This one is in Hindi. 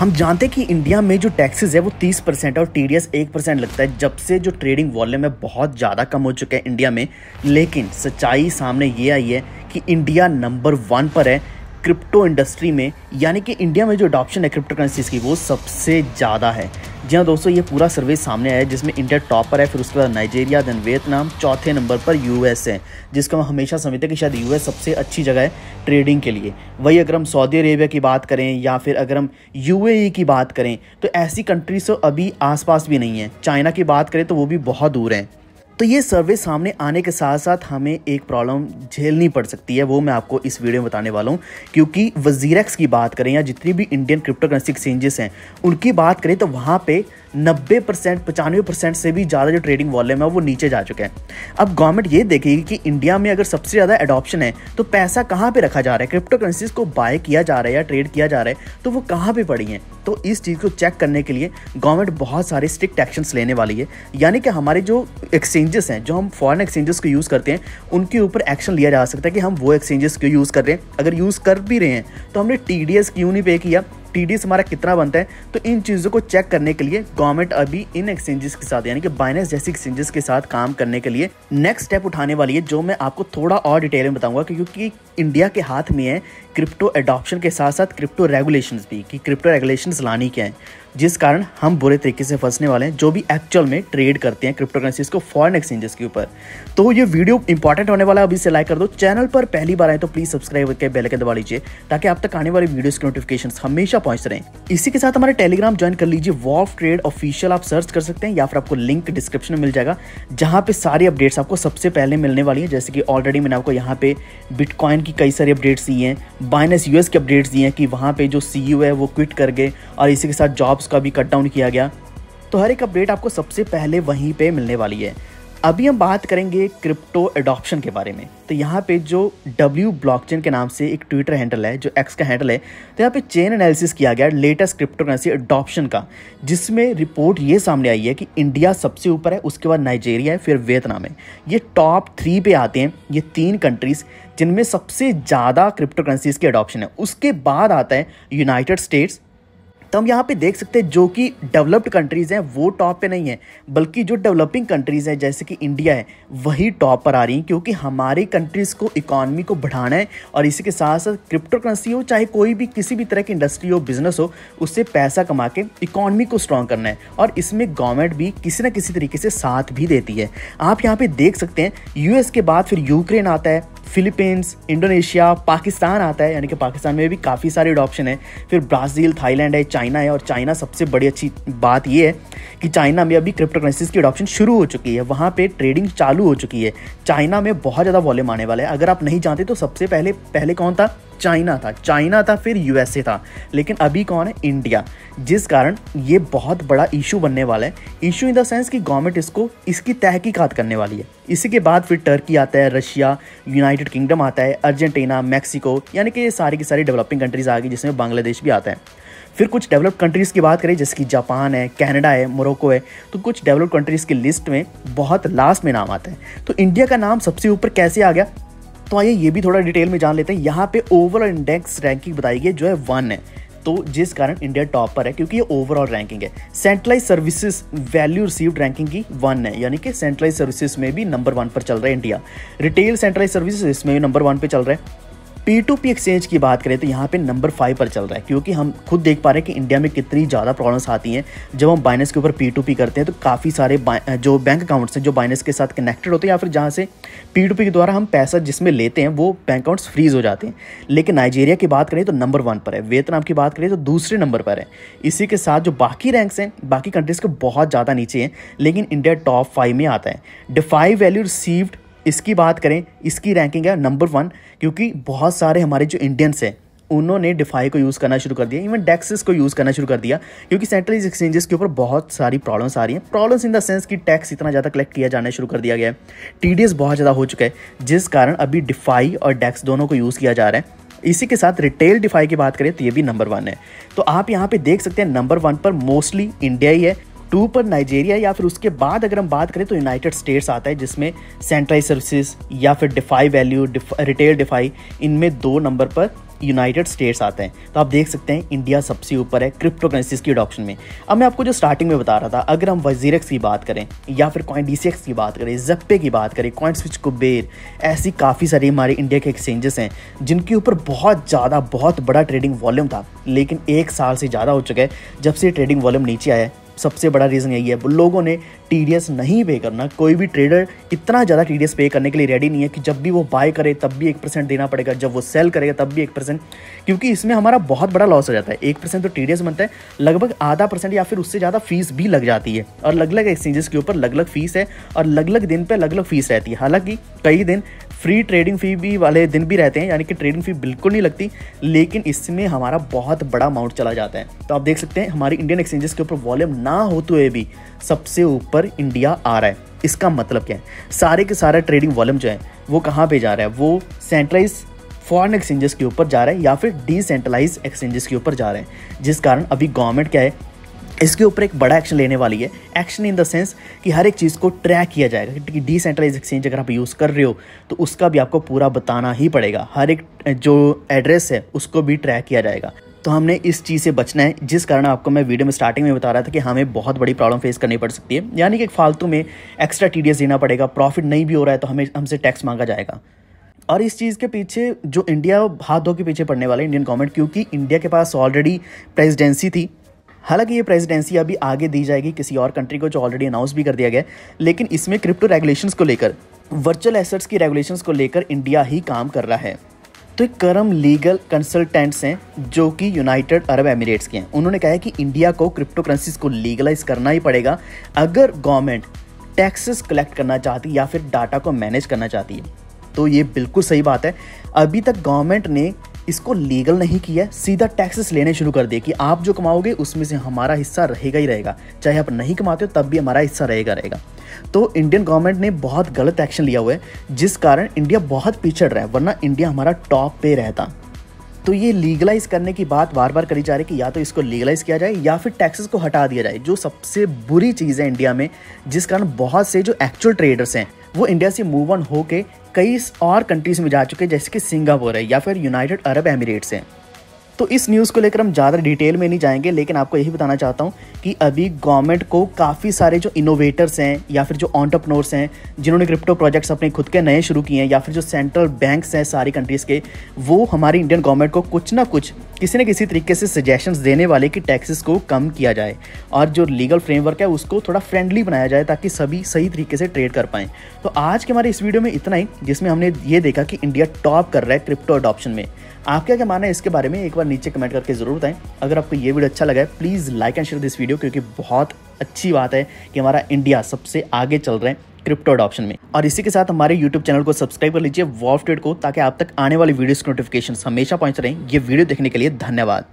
हम जानते हैं कि इंडिया में जो टैक्सेस है वो 30 परसेंट और टी डी एस एक परसेंट लगता है, जब से जो ट्रेडिंग वॉल्यूम है बहुत ज़्यादा कम हो चुका है इंडिया में। लेकिन सच्चाई सामने ये आई है कि इंडिया नंबर वन पर है क्रिप्टो इंडस्ट्री में, यानी कि इंडिया में जो अडॉप्शन है क्रिप्टो करेंसीज की, वो सबसे ज़्यादा है। जी हाँ दोस्तों, ये पूरा सर्वे सामने आया है, जिसमें इंडिया टॉप पर है, फिर उसके बाद नाइजीरिया देन वियतनाम, चौथे नंबर पर यूएस है, जिसको हम हमेशा समझते हैं कि शायद यूएस सबसे अच्छी जगह है ट्रेडिंग के लिए। वही अगर हम सऊदी अरेबिया की बात करें, या फिर अगर हम यूएई की बात करें तो ऐसी कंट्रीज़ तो अभी आसपास भी नहीं है। चाइना की बात करें तो वो भी बहुत दूर हैं। तो ये सर्वे सामने आने के साथ साथ हमें एक प्रॉब्लम झेलनी पड़ सकती है, वो मैं आपको इस वीडियो में बताने वाला हूँ। क्योंकि वजीरक्स की बात करें या जितनी भी इंडियन क्रिप्टो करेंसी एक्सचेंजेस हैं, उनकी बात करें तो वहाँ पे नब्बे परसेंट, पचानवे परसेंट से भी ज़्यादा जो ट्रेडिंग वॉल्यूम है वो नीचे जा चुके हैं। अब गवर्नमेंट ये देखेगी कि इंडिया में अगर सबसे ज़्यादा एडॉप्शन है तो पैसा कहाँ पे रखा जा रहा है? क्रिप्टो करेंसीज को बाय किया जा रहा है या ट्रेड किया जा रहा है तो वो कहाँ पे पड़ी हैं? तो इस चीज़ को चेक करने के लिए गवर्नमेंट बहुत सारे स्ट्रिक्ट एक्शंस लेने वाली है। यानी कि हमारे जो एक्सचेंजेस हैं, जो हम फॉरन एक्सचेंजेस को यूज़ करते हैं, उनके ऊपर एक्शन लिया जा सकता है कि हम वो एक्सचेंजेस क्यों यूज़ कर रहे हैं। अगर यूज़ कर भी रहे हैं तो हमने टीडीएस क्यों नहीं पे किया? टीडीएस हमारा कितना बनता है तो इन चीज़ों को चेक करने के लिए गवर्नमेंट अभी इन एक्सचेंजेस के साथ, यानी कि बाइनेंस जैसी एक्सचेंजेस के साथ काम करने के लिए नेक्स्ट स्टेप उठाने वाली है, जो मैं आपको थोड़ा और डिटेल में बताऊँगा क्योंकि इंडिया के हाथ में है क्रिप्टो एडॉप्शन के साथ साथ क्रिप्टो रेगुलेशंस भी, कि क्रिप्टो रेगुलेशंस लानी क्या है। जिस कारण हम बुरे तरीके से फंसने वाले हैं, जो भी एक्चुअल में ट्रेड करते हैं क्रिप्टो करेंसीज को फॉरेन एक्सचेंजेस के ऊपर। तो ये वीडियो इंपॉर्टेंट होने वाला है अभी से लाइक कर दो। चैनल पर पहली बार आए तो प्लीज़ सब्सक्राइब करके बेल आइकन दबा लीजिए, ताकि आप तक आने वाली वीडियोस के नोटिफिकेशन हमेशा पहुँच रहे। इसी के साथ हमारे टेलीग्राम ज्वाइन कर लीजिए वॉफ ट्रेड ऑफिशियल आप सर्च कर सकते हैं, या फिर आपको लिंक डिस्क्रिप्शन में मिल जाएगा, जहाँ पे सारी अपडेट्स आपको सबसे पहले मिलने वाली है। जैसे कि ऑलरेडी मैंने आपको यहाँ पे बिटकॉइन की कई सारी अपडेट्स दी हैं बाइनस यूएस की अपडेट्स दी हैं, कि वहाँ पे जो सी है वो क्विट कर गए, और इसी के साथ जॉब्स का भी कट डाउन किया गया। तो हर एक अपडेट आपको सबसे पहले वहीं पे मिलने वाली है। अभी हम बात करेंगे क्रिप्टो एडॉप्शन के बारे में। तो यहाँ पे जो डब्ल्यू ब्लॉकचेन के नाम से एक ट्विटर हैंडल है, जो एक्स का हैंडल है तो यहाँ पे चेन एनालिसिस किया गया लेटेस्ट क्रिप्टो करेंसी एडॉप्शन का, जिसमें रिपोर्ट ये सामने आई है कि इंडिया सबसे ऊपर है, उसके बाद नाइजेरिया है, फिर वियतनाम है। ये टॉप थ्री पे आते हैं, ये तीन कंट्रीज़ जिनमें सबसे ज़्यादा क्रिप्टो करेंसीज की अडॉप्शन है। उसके बाद आता है यूनाइटेड स्टेट्स तो हम यहाँ पे देख सकते हैं जो कि डेवलप्ड कंट्रीज़ हैं, वो टॉप पे नहीं है, बल्कि जो डेवलपिंग कंट्रीज़ हैं, जैसे कि इंडिया है, वही टॉप पर आ रही हैं, क्योंकि हमारी कंट्रीज़ को इकॉनमी को बढ़ाना है और इसी के साथ साथ क्रिप्टो करेंसी हो, चाहे कोई भी किसी भी तरह की इंडस्ट्री हो बिज़नेस हो, उससे पैसा कमा के इकॉनमी को स्ट्रॉन्ग करना है और इसमें गवर्नमेंट भी किसी न किसी तरीके से साथ भी देती है। आप यहाँ पर देख सकते हैं यूएस के बाद फिर यूक्रेन आता है फिलीपींस, इंडोनेशिया, पाकिस्तान आता है, यानी कि पाकिस्तान में भी काफ़ी सारे ऑप्शन है। फिर ब्राज़ील, थाईलैंड है, चाइना है, और चाइना सबसे बड़ी अच्छी बात ये है कि चाइना में अभी क्रिप्टो करेंसीज की अडॉप्शन शुरू हो चुकी है। वहाँ पर ट्रेडिंग चालू हो चुकी है। चाइना में बहुत ज़्यादा वॉल्यूम आने वाला है। अगर आप नहीं जानते तो सबसे पहले पहले कौन था? चाइना था। चाइना था, फिर यूएसए था। लेकिन अभी कौन है? इंडिया। जिस कारण ये बहुत बड़ा इशू बनने वाला है। इशू इन द सेंस कि गवर्नमेंट इसको, इसकी तहकीकात करने वाली है। इसी के बाद फिर टर्की आता है, रशिया, यूनाइटेड किंगडम आता है, अर्जेंटीना, मैक्सिको, यानी कि ये सारी की सारी डेवलपिंग कंट्रीज़ आ गई, जिसमें बांग्लादेश भी आता है। फिर कुछ डेवलप कंट्रीज़ की बात करें जैसे कि जापान है, कनाडा है, मोरक्को है तो कुछ डेवलप कंट्रीज़ की लिस्ट में बहुत लास्ट में नाम आता है। तो इंडिया का नाम सबसे ऊपर कैसे आ गया? तो आइए ये भी थोड़ा डिटेल में जान लेते हैं। यहाँ पे ओवरऑल इंडेक्स रैंकिंग बताई गई जो है वन है। तो जिस कारण इंडिया टॉप पर है, क्योंकि ये ओवरऑल रैंकिंग है। Centralised services value received ranking की वन है, यानी कि सेंट्रलाइज सर्विसेज़ में भी नंबर वन पर चल रहा है इंडिया रिटेल सेंट्रलाइज सर्विसेज़ इसमें भी नंबर वन पे चल रहा है। पी टू पी एक्सचेंज की बात करें तो यहाँ पे नंबर फाइव पर चल रहा है, क्योंकि हम खुद देख पा रहे हैं कि इंडिया में कितनी ज़्यादा प्रॉब्लम्स आती हैं। जब हम बाइनेंस के ऊपर पी टू पी करते हैं तो काफ़ी सारे जो बैंक अकाउंट्स हैं, जो बाइनेंस के साथ कनेक्टेड होते हैं, या फिर जहाँ से पी टू पी के द्वारा हम पैसा जिसमें लेते हैं, वो बैंक अकाउंट्स फ्रीज हो जाते हैं। लेकिन नाइजीरिया की बात करें तो नंबर वन पर है वियतनाम की बात करें तो दूसरे नंबर पर है। इसी के साथ जो बाकी रैंक्स हैं, बाकी कंट्रीज़ के बहुत ज़्यादा नीचे हैं, लेकिन इंडिया टॉप फाइव में आता है। डिफाई वैल्यू रिसीव्ड इसकी बात करें, इसकी रैंकिंग है नंबर वन क्योंकि बहुत सारे हमारे जो इंडियंस हैं, उन्होंने डिफाई को यूज़ करना शुरू कर दिया इवन डेक्सेस को यूज़ करना शुरू कर दिया, क्योंकि सेंट्रलाइज एक्सचेंजेस के ऊपर बहुत सारी प्रॉब्लम्स आ रही हैं। प्रॉब्लम्स इन द सेंस कि टैक्स इतना ज़्यादा कलेक्ट किया जाना शुरू कर दिया गया है। टीडीएस बहुत ज़्यादा हो चुका है, जिस कारण अभी डिफाई और डेक्स दोनों को यूज़ किया जा रहा है। इसी के साथ रिटेल डिफाई की बात करें तो ये भी नंबर वन है। तो आप यहाँ पे देख सकते हैं नंबर वन पर मोस्टली इंडिया ही है। टू पर नाइजीरिया या फिर उसके बाद अगर हम बात करें तो यूनाइटेड स्टेट्स आता है, जिसमें सेंट्रलाइज सर्विसेज़ या फिर डिफाई वैल्यू रिटेल डिफाई इनमें दो नंबर पर यूनाइटेड स्टेट्स आते हैं। तो आप देख सकते हैं, इंडिया सबसे ऊपर है क्रिप्टो करेंसीज की अडॉप्शन में। अब मैं आपको जो स्टार्टिंग में बता रहा था, अगर हम वजीरक्स की बात करें या फिर कॉइन डीसीएक्स की बात करें जप्पे की बात करें कॉइन स्विच कुबेर ऐसी काफ़ी सारी हमारे इंडिया के एक्सचेंजेस हैं, जिनके ऊपर बहुत ज़्यादा, बहुत बड़ा ट्रेडिंग वॉल्यूम था, लेकिन एक साल से ज़्यादा हो चुका है, जब से ट्रेडिंग वॉल्यूम नीचे आया है। सबसे बड़ा रीज़न यही है। लोगों ने टीडीएस नहीं पे करना। कोई भी ट्रेडर इतना ज़्यादा टीडीएस पे करने के लिए रेडी नहीं है कि जब भी वो बाय करे, तब भी एक परसेंट देना पड़ेगा। जब वो सेल करेगा, तब भी एक परसेंट क्योंकि इसमें हमारा बहुत बड़ा लॉस हो जाता है। एक परसेंट तो टीडीएस बनता है। लगभग आधा परसेंट या फिर उससे ज़्यादा फ़ीस भी लग जाती है। और अलग अलग एक्सचेंजेस के ऊपर अलग अलग फ़ीस है और अलग अलग दिन पर अलग अलग फ़ीस रहती है। हालाँकि कई दिन फ्री ट्रेडिंग फ़ी भी वाले दिन भी रहते हैं, यानी कि ट्रेडिंग फ़ी बिल्कुल नहीं लगती, लेकिन इसमें हमारा बहुत बड़ा अमाउंट चला जाता है। तो आप देख सकते हैं, हमारे इंडियन एक्सचेंजेस के ऊपर वॉल्यूम ना होते हुए भी सबसे ऊपर इंडिया आ रहा है। इसका मतलब क्या है? सारे के सारा ट्रेडिंग वॉल्यूम जो है, वो कहाँ पे जा रहा है? वो सेंट्रलाइज फॉरेन एक्सचेंजेस के ऊपर जा रहा है या फिर डिसेंट्रलाइज एक्सचेंजेस के ऊपर जा रहे हैं। जिस कारण अभी गवर्नमेंट क्या है इसके ऊपर एक बड़ा एक्शन लेने वाली है। एक्शन इन द सेंस कि हर एक चीज़ को ट्रैक किया जाएगा, कि डिसेंट्रलाइज एक्सचेंज अगर आप यूज़ कर रहे हो तो उसका भी आपको पूरा बताना ही पड़ेगा। हर एक जो एड्रेस है, उसको भी ट्रैक किया जाएगा। तो हमने इस चीज़ से बचना है, जिस कारण आपको मैं वीडियो में स्टार्टिंग में बता रहा था कि हमें बहुत बड़ी प्रॉब्लम फेस करनी पड़ सकती है। यानी कि एक फालतू में एक्स्ट्रा टीडीएस देना पड़ेगा प्रॉफिट नहीं भी हो रहा है तो हमें, हमसे टैक्स मांगा जाएगा। और इस चीज़ के पीछे, जो इंडिया हाथ धो के पीछे पड़ने वाला इंडियन गवर्नमेंट क्योंकि इंडिया के पास ऑलरेडी प्रेसिडेंसी थी हालाँकि ये प्रेसिडेंसी अभी आगे दी जाएगी किसी और कंट्री को जो ऑलरेडी अनाउंस भी कर दिया गया लेकिन इसमें क्रिप्टो रेगुलेशंस को लेकर वर्चुअल एसेट्स की रेगुलेशंस को लेकर इंडिया ही काम कर रहा है। तो एक करम लीगल कंसल्टेंट्स हैं जो कि यूनाइटेड अरब एमिरेट्स के हैं। उन्होंने कहा है कि इंडिया को क्रिप्टो करेंसीज को लीगलाइज करना ही पड़ेगा अगर गवर्नमेंट टैक्सेस कलेक्ट करना चाहती या फिर डाटा को मैनेज करना चाहती है। तो ये बिल्कुल सही बात है। अभी तक गवर्नमेंट ने इसको लीगल नहीं किया, सीधा टैक्सेस लेने शुरू कर दिए कि आप जो कमाओगे, उसमें से हमारा हिस्सा रहेगा ही रहेगा। चाहे आप नहीं कमाते हो, तब भी हमारा हिस्सा रहेगा रहेगा। तो इंडियन गवर्नमेंट ने बहुत गलत एक्शन लिया हुआ है, जिस कारण इंडिया बहुत पिछड़ रहा है, वरना इंडिया हमारा टॉप पे रहता। तो ये लीगलाइज करने की बात बार बार करी जा रही है कि या तो इसको लीगलाइज किया जाए या फिर टैक्सेस को हटा दिया जाए। जो सबसे बुरी चीज़ है इंडिया में, जिस कारण बहुत से जो एक्चुअल ट्रेडर्स हैं वो इंडिया से मूव ऑन होकर कई और कंट्रीज़ में जा चुके हैं, जैसे कि सिंगापुर है या फिर यूनाइटेड अरब एमिरेट्स हैं। तो इस न्यूज़ को लेकर हम ज़्यादा डिटेल में नहीं जाएँगे, लेकिन आपको यही बताना चाहता हूँ कि अभी गवर्नमेंट को काफ़ी सारे जो इनोवेटर्स हैं या फिर जो ऑन्टरप्रनोर्स हैं, जिन्होंने क्रिप्टो प्रोजेक्ट्स अपने खुद के नए शुरू किए हैं, या फिर जो सेंट्रल बैंक्स हैं सारी कंट्रीज़ के, वो हमारी इंडियन गवर्नमेंट को कुछ ना कुछ, किसी न किसी तरीके से सजेशंस देने वाले कि टैक्सेस को कम किया जाए, और जो लीगल फ्रेमवर्क है उसको थोड़ा फ्रेंडली बनाया जाए ताकि सभी सही तरीके से ट्रेड कर पाएँ। तो आज के हमारे इस वीडियो में इतना ही, जिसमें हमने ये देखा कि इंडिया टॉप कर रहा है क्रिप्टो अडॉप्शन में। आपका क्या मानना है इसके बारे में, एक बार नीचे कमेंट करके ज़रूर बताएँ। अगर आपको ये वीडियो अच्छा लगा है please like and share this video क्योंकि बहुत अच्छी बात है कि हमारा इंडिया सबसे आगे चल रहे हैं क्रिप्टो अडॉप्शन में। और इसी के साथ हमारे यूट्यूब चैनल को सब्सक्राइब कर लीजिए वॉफ को, ताकि आप तक आने वाली वीडियोस के नोटिफिकेशन हमेशा पहुँच रहे ये वीडियो देखने के लिए धन्यवाद।